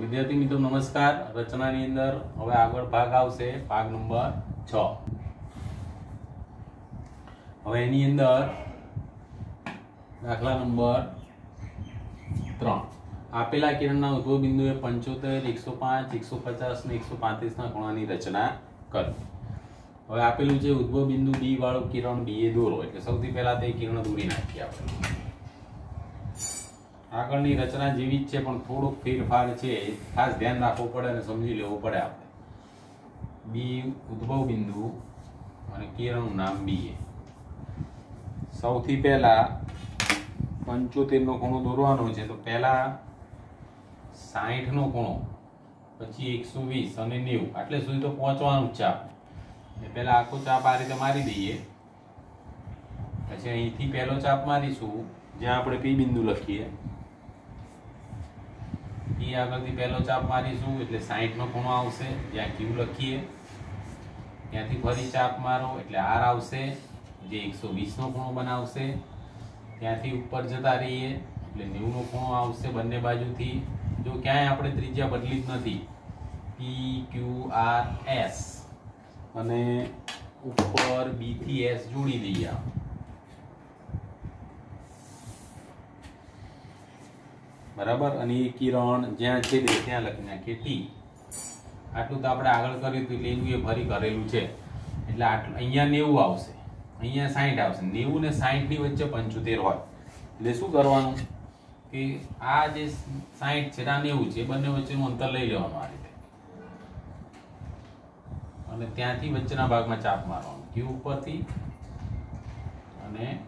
વિદ્યાર્થી મિત્રો, નમસ્કાર. રચનાની અંદર હવે આગળ ભાગ આવશે, ભાગ નંબર છ. હવે એની અંદર દાખલા નંબર ત્રણ. આપેલા કિરણના ઉદ્ભવ બિંદુએ પંચોતેર, એકસો પાંચ, એકસો પચાસ ને એકસો પાંત્રીસના ખૂણાની રચના કરો. હવે આપેલું છે ઉદ્ભવ બિંદુ બી વાળું કિરણ બી એ દોરો. એટલે સૌથી પહેલા તે કિરણ દોરી નાખીએ આપણે. આગળની રચના જેવી જ છે, પણ થોડોક ફેરફાર છે. ખાસ ધ્યાન રાખવું પડે અને સમજી લેવું પડે આપણે. બી ઉદ્ભવ બિંદુ અને કિરણનું નામ બી એ. સૌથી પહેલાં પંચોતેરનો ખૂણો દોરવાનો છે, તો પહેલાં સાહીઠનો ખૂણો, પછી એકસો વીસ અને નેવું. આટલે સુધી તો પહોંચવાનું જ ચાપ એટલે પહેલા આખો ચાપ આ રીતે મારી દઈએ. પછી અહીંથી પહેલો ચાપ મારીશું, જ્યાં આપણે પી બિંદુ લખીએ. પી આગળથી પહેલો ચાપ મારીશું, એટલે 60 નો ખૂણો આવશે. જ્યાં ક્યુ લખીએ. ત્યાંથી ફરી ચાપ મારો, એટલે આર આવશે. જે એકસો વીસનો ખૂણો બનાવશે. ત્યાંથી ઉપર જતા રહીએ, એટલે 90 નો ખૂણો આવશે બંને બાજુથી. જો ક્યાંય આપણે ત્રિજ્યા બદલી જ નથી. પી ક્યુ આર એસ અને ઉપર બી થી એસ જોડી દઈએ આપણે. બરાબર? અને એ કિરણ જ્યાં છે ત્યાં લખી નાખીએ. ટી આટલું તો આપણે આગળ કર્યું હતું એનું એ ફરી કરેલું છે. એટલે આટલું, અહીંયા નેવું આવશે. અહીંયા સાહીઠ આવશે. નેવું ને સાહીઠની વચ્ચે પંચોતેર હોય. એટલે શું કરવાનું? કે આ જે સાહીઠ છે આ નેવું છે બંને વચ્ચેનું અંતર લઈ લેવાનું આ રીતે. અને ત્યાંથી વચ્ચેના ભાગમાં ચાપ મારવાનું. ક્યુ ઉપરથી અને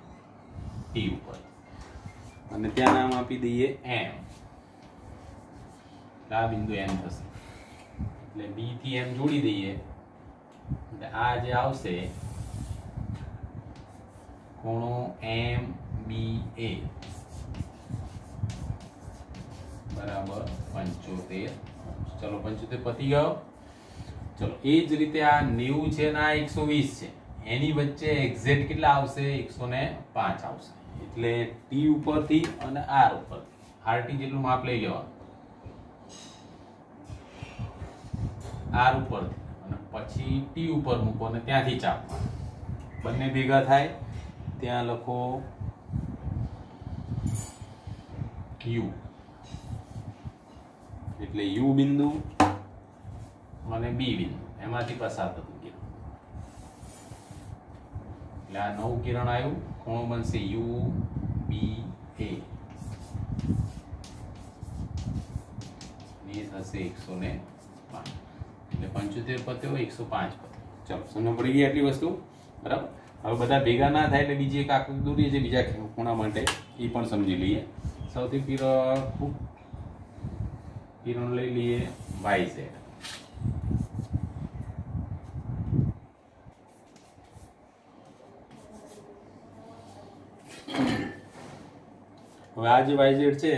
ટી ઉપર અને ત્યાં નામ આપી દઈએ એમ આ બિંદુ એમ થશે. એટલે બી થી એમ જોડી દઈએ. એટલે આ જે આવશે, ખૂણો એમ બી એ બરાબર પંચોતેર. ચલો, પંચોતેર પતી ગયો. ચલો, એ જ રીતે આ નેવું છે ને આ એકસો વીસ છે. એની વચ્ચે એક્ઝેક્ટ કેટલા આવશે? એકસો ને પાંચ આવશે. એટલે ટી ઉપરથી અને આર ઉપરથી આરટી જેટલું માપ લઈ લેવાનું. આર ઉપરથી અને પછી ટી ઉપર મૂકો અને ત્યાંથી ચાપ બંને ભેગા થાય, ત્યાં લખો યુ એટલે યુ બિંદુ અને બી બિંદુ. એમાંથી પસાર થતું કિરણ એટલે આ નવું કિરણ આવ્યું ખૂણો બનશે? U, B, A. થશે એકસો ને પાંચ. એટલે પંચોતેર પત્યો એકસો પાંચ પત્યો ચલો સમજ પડી ગઈ આટલી વસ્તુ. બરાબર? હવે બધા ભેગા ના થાય એટલે બીજી એક આકૃતિ દોરીએ છે બીજા ખૂણા માટે, એ પણ સમજી લઈએ. સૌથી કિરણ ખૂબ કિરણ લઈ લઈએ. Y Z. હવે આ જે વાયઝેડ છે,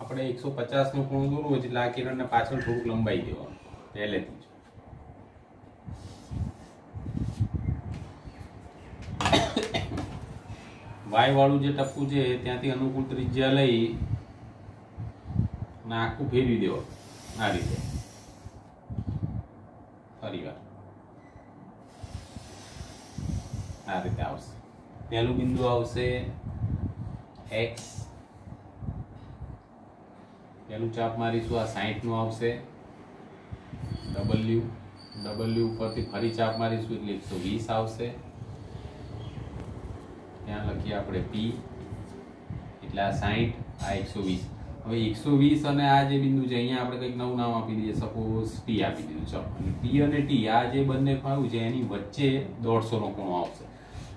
આપણે એકસો પચાસનું ખૂણો દોરવો એટલે આ કિરણને પાછળ થોડુંક લંબાઈ દેવાનું, પહેલેથી જ. વાય વાળું જે ટપકું છે, ત્યાંથી અનુકૂળ ત્રિજ્યા લઈ અને આખું ફેરવી દેવો આ રીતે. ફરી વાર. આ રીતે આવશે. પહેલું બિંદુ આવશે એક્સ પહેલું ચાપ મારીશું, આ સાઠનું આવશે. ડબલ્યુ ડબલ્યુ ઉપરથી ફરી ચાપ મારીશું, એટલે એકસો વીસ આવશે. ત્યાં લખીએ આપણે પી એટલે આ સાહીઠ, આ એકસો વીસ. હવે એકસો વીસ અને આ જે બિંદુ છે, અહીંયા આપણે કંઈક નવું નામ આપી દઈએ. સપોઝ ટી આપી દીધું. છે ટી અને ટી આ જે બંને ફાવ્યું છે, એની વચ્ચે દોઢસો નો ખૂણો આવશે.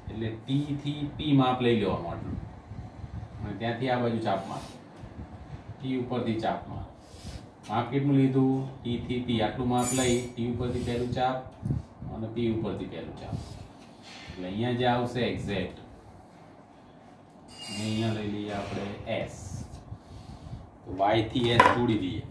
એટલે ટી પી માપ લઈ લેવા માટે અને ત્યાંથી આ બાજુ ચાપ માર. ટી ઉપરથી ચાપ માર. માપ કેટલું લીધું ટી થી પી આટલું માપ લઈ ટી ઉપરથી પહેલું ચાપ અને પી ઉપરથી પહેલું ચાપ. એટલે અહીંયા જે આવશે એક્ઝેક્ટ અહીંયા લઈ લઈએ આપણે એસ તો વાયથી એસ તોડી દઈએ.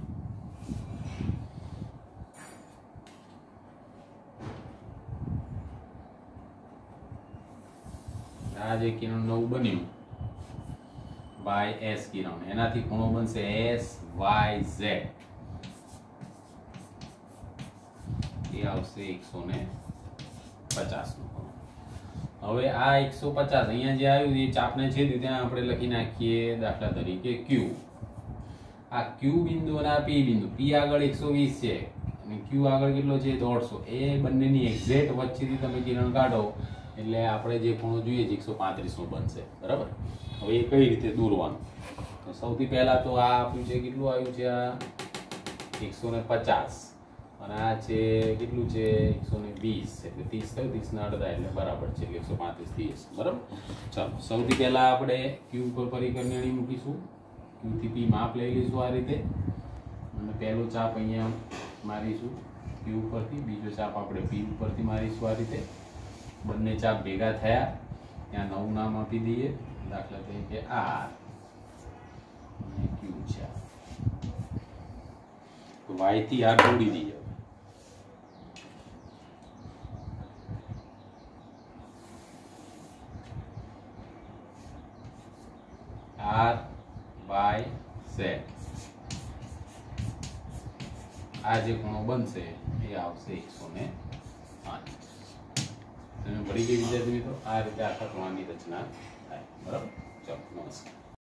આ જે કિરણ નવું બન્યું. બાય એસ કિરણ. એનાથી ખૂણો બનશે એસ વાય ઝેડ એ આવશે એકસો ને પચાસનું હવે આ એકસો પચાસ અહીંયા જે આવ્યું એ ચાપને છેદ્યું ત્યાં આપણે લખી નાખીએ દાખલા તરીકે ક્યુ આ ક્યુ બિંદુ અને આ પી બિંદુ. પી આગળ એકસો વીસ છે અને ક્યુ આગળ કેટલો છે? દોઢસો. એ બંનેની એક્ઝેક્ટ વચ્ચેથી તમે કિરણ કાઢો એટલે આપણે જે ખૂણો જોઈએ છે, એકસો પાંત્રીસનો બનશે. બરાબર? હવે એ કઈ રીતે દૂરવાનું તો સૌથી પહેલાં તો આ આપ્યું છે કેટલું આવ્યું છે આ? એકસો ને પચાસ. અને આ છે કેટલું છે? એકસો ને વીસ. એટલે ત્રીસ થયું ત્રીસના અડધા, એટલે બરાબર છે એકસો પાંત્રીસ ત્રીસ બરાબર? ચાલો, સૌથી પહેલાં આપણે ક્યુ ઉપર પરિકરણની મૂકીશું. ક્યુથી પી માપ લઈ લઈશું આ રીતે. અને પહેલો ચાપ અહીંયા મારીશું. ક્યુ ઉપરથી, બીજો ચાપ આપણે પી ઉપરથી મારીશું આ રીતે. બંને ચાપ ભેગા થયા. ત્યાં નવું નામ આપી દઈએ. દાખલા તરીકે આર અને ક્યુ છે વાયથી આર જોડી દઈએ આર વાય ઝેડ આ જે ખૂણો બનશે એ આવશે એકસો ને પાંચ તમે ભળી ગઈ વિદ્યાર્થી મિત્રો આ રીતે આખા ખૂણાની રચના થાય બરાબર? ચાલો નમસ્કાર.